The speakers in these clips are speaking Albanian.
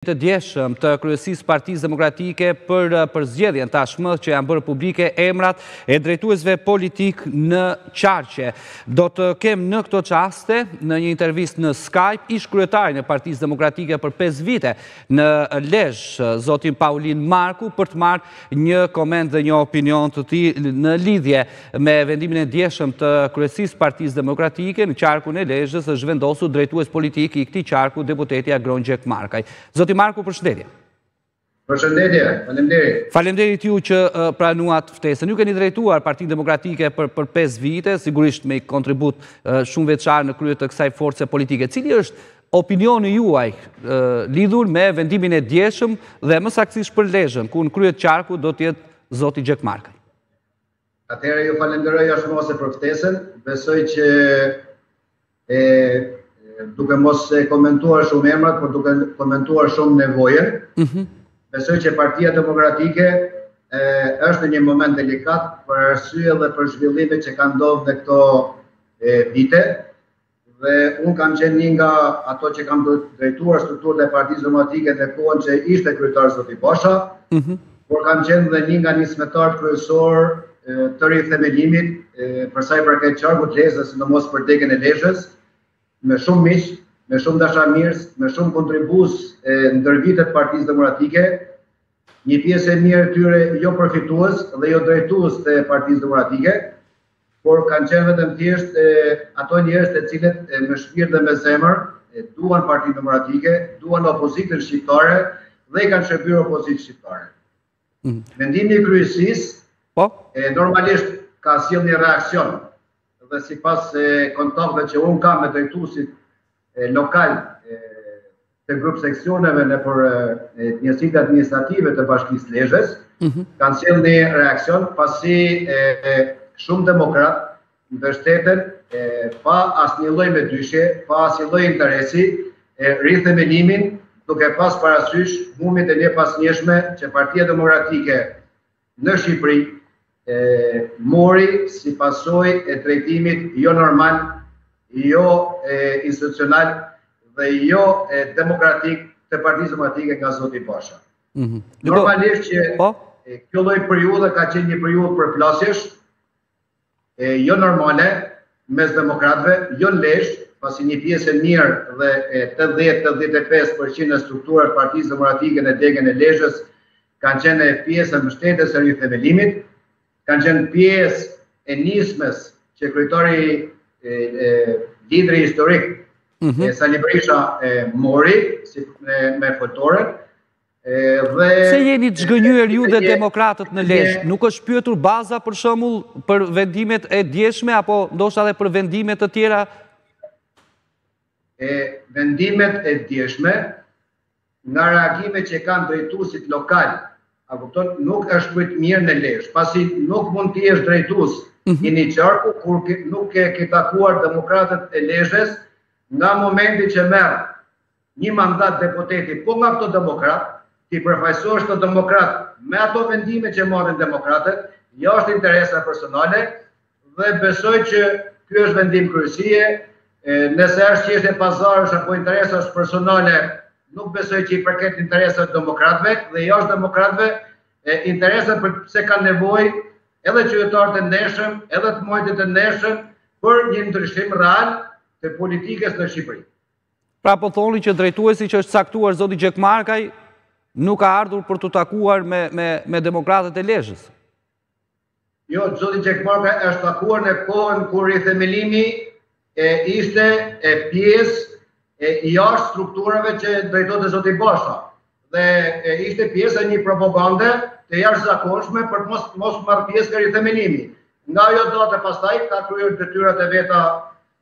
të djeshëm të kryesisë së Partisë Demokratike për përzgjedhjen tashmë që janë bërë publike emrat e drejtuesve politikë në qarqe. Do të kem në këto çaste, në një intervistë në Skype, ish kryetarin e Partisë Demokratike për 5 vite në Lezhë, zotin Paulin Marku, për të marrë një koment dhe një opinion të tij në lidhje Me vendimin e djeshëm të kryesisë së Partisë Demokratike, në qarkun e Lezhës është vendosur drejtues politik i këtij qarku deputeti Agron Gjekmarkaj. Zoti Marku, përshëndetje. Përshëndetje, falemderit. Falemderit ju që pranuat ftesën. Ju keni drejtuar Partinë Demokratike për, për 5 vite, sigurisht me kontribut shumë të veçantë në krye të kësaj force politike. Cili është opinioni juaj lidhur me vendimin e djeshëm dhe më saktësisht për Lezhën, ku në krye të qarkut do të jetë zoti Gjekmarkaj? Atëherë ju falënderoj jashtë mase për ftesën. Besoj që e duke mos e komentuar shumë emrat, por duke komentuar shumë nevojën. Mm -hmm. Besoj që Partia Demokratike e, është në një moment delikat për arsye dhe për zhvillimet që kanë ndodhur në këto e, vite. Dhe unë kam qenë një nga ato që kam drejtuar strukturat e partisë demokratike në kohën që ishte kryetar zoti Basha, mm -hmm. por kam qenë dhe një nga nismëtarët kryesorë të rithemelimit për sa i përket qarkut Lezhë, sidomos për degën e Lezhës, me shumë miq, me shumë dashamirës, me shumë kontribues ndër vite të partisë demokratike, një pjesë e mirë e tyre jo përfitues dhe jo drejtues të partisë demokratike, por kanë qenë vetëm thjesht ato njerëz të cilët me shpirt dhe me zemër duan partinë demokratike, duan opozitën shqiptare dhe i kanë shërbyer opozitës shqiptare. Mm. Vendimi i kryesisë po, e, normalisht ka sjellë një reaksion dhe sipas kontakteve që unë kam me drejtuesit lokalë të grupseksioneve nëpër njësitë administrative të bashkisë së Lezhës, mm -hmm. kanë sjellë një reaksion pasi e, e, shumë demokratë mbështetën pa asnjë lloj mëdyshje, pa asnjë lloj interesi, e, rithemelimin duke pas parasysh humbjet e njëpasnjëshme që partia demokratike në Shqipëri e mori si pasojë e drejtimit jo normal, jo e institucional dhe jo e demokratik të partisë demokratike nga Zoti Basha. Mm -hmm. Normalisht që po? kjo lloj periudhe ka qenë një periudhë përplasjesh, e jo normale mes demokratëve, jo Lezhë, pasi një pjesë e mirë dhe e tetëdhjetë, tetëdhjetë e pesë për qind e strukturave të Partisë Demokratike në degën e Lezhës kanë qenë pjesë e mbështetjes së rithemelimit, kanë qenë pjesë e nismës që kryetari e, e lideri historik mm -hmm. e Sali Berisha e mori si me, me foltoren Pse jeni të zhgënjyer ju dhe demokratët në Lezhë? Nuk është pyetur baza për shembull për vendimet e djeshme apo ndoshta edhe për vendime të tjera? E vendimet e djeshme nga reagime që kanë drejtuesit lokalë, a kupton, nuk është prit mirë në Lezhë, pasi nuk mund të jesh drejtues mhm. i një qarku kur nuk i ke takuar demokratët e Lezhës nga momenti që merr Një mandat deputeti po nga këto demokratë, t'i përfaqësosh këto demokratë me ato vendime që marrin demokratët, jashtë interesave personale dhe besoj që ky është vendim kryesie, nëse është çështje pazarësh apo interesash personale nuk besoj që i përket interesave të demokratëve dhe jo veç demokratëve, interesat për se kanë nevojë edhe qytetarë të ndershëm, edhe të majtë të ndershëm për një ndryshim real të politikës në Shqipëri. Pra po thoni që drejtuesi që është caktuar zoti Gjekmarkaj nuk ka ardhur për t'u takuar me, me, me demokratët e Lezhës. Jo, zoti Gjekmarkaj është takuar në kohën kur rithemelimi e ishte e pjesë e jashtë strukturave që drejtonte zoti Basha. Dhe e ishte pjesë e një propagande të jashtëzakonshme për të mos, mos marrë pjesë te rithemelimi. Nga ajo datë pastaj ka kryer detyrat e veta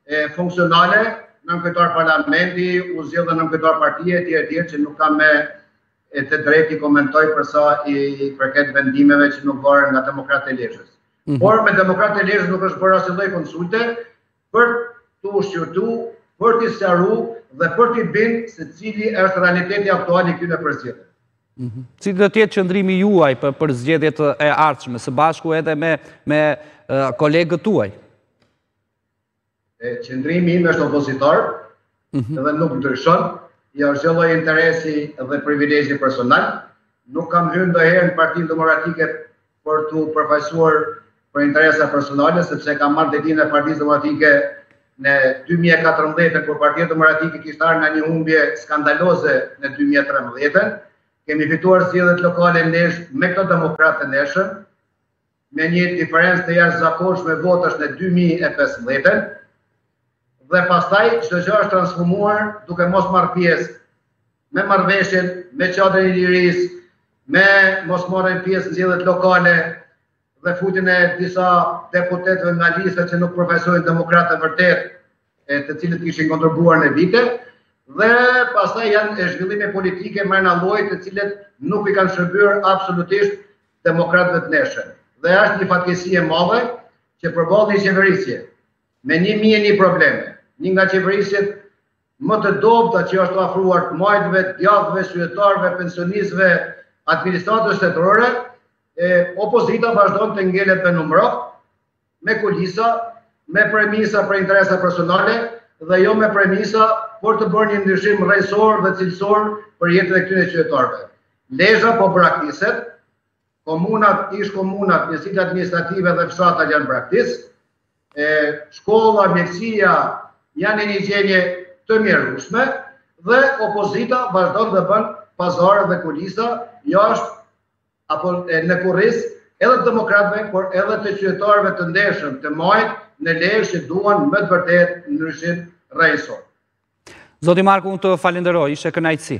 e funksionale, nënkryetar parlamenti, u zgjodh dhe nënkryetar partie, e tjerë e tjerë që nuk kam me e të drejtë t'i komentoj përsa i përket vendimeve që nuk varen nga demokratët e Lezhës. Mhm. Por me demokratët e Lezhës nuk është bërë asnjë lloj konsulte për t'u shqyrtu, për t'i sqaru dhe për t'i bind se cili është realiteti aktual i kësaj përzgjedhje. Mhm. Cili do të jetë qëndrimi juaj për zgjedhjet e ardhshme, së bashku edhe me kolegët tuaj? E qëndrimi im është opozitar, mm -hmm. dhe nuk ndryshon, jashtë çdo lloj interesi dhe privilegji personal. Nuk kam hyrë ndonjëherë në Partinë Demokratike për t'u përfaqësuar për interesa personale, sepse kam marrë degën e Partisë Demokratike në 2014 kur Partia Demokratike kishte ardhur nga një humbje skandaloze në 2013 kemi fituar zgjedhjet lokale në Lezhë me këto demokratë të ndershëm, me një diferencë të jashtëzakonshme votash në dy mijë e pesëmbëdhjetën, dhe pastaj çdo gjë është transformuar duke mos marrë pjesë me marrëveshjen me Çadrën e Lirisë, me mosmarrjen pjesë në zgjedhjet lokale dhe futjen e disa deputetëve nga lista që nuk përfaqësojnë demokratët e vërtetë. e të cilët kishin kontribuar në vite dhe pastaj janë e zhvillime politike nga më të lloj të cilët nuk i kanë shërbyer absolutisht demokratëve të ndershëm. Dhe është një fatkeqësi e madhe që përballë një qeverisje me një mijë e një probleme, një nga qeverisjet më të dobta që është ofruar të majtëve, djathtëve, qytetarëve, pensionistëve, administratës shtetërore, e, opozita vazhdon të ngelet me numra, me kulisa, me premisa për interesa personale dhe jo me premisa për të bërë një ndryshim rrejësor dhe cilësor për jetën e këtyre qytetarëve. Lezha po braktiset, komunat, ish komunat, njësit administrative dhe fshatrat janë braktis, e, shkolla, mjekësia janë në një gjendje të mjerushme dhe opozita vazhdon dhe bën pazare dhe kulisa jashtë apo në kurriz edhe të demokratëve, por edhe të qytetarëve të ndershëm të majtë në Lezhë që duan me të vërtetë një ndryshim rrënjësor. Zoti Marku, unë të falenderoj, ishte kënajtësi.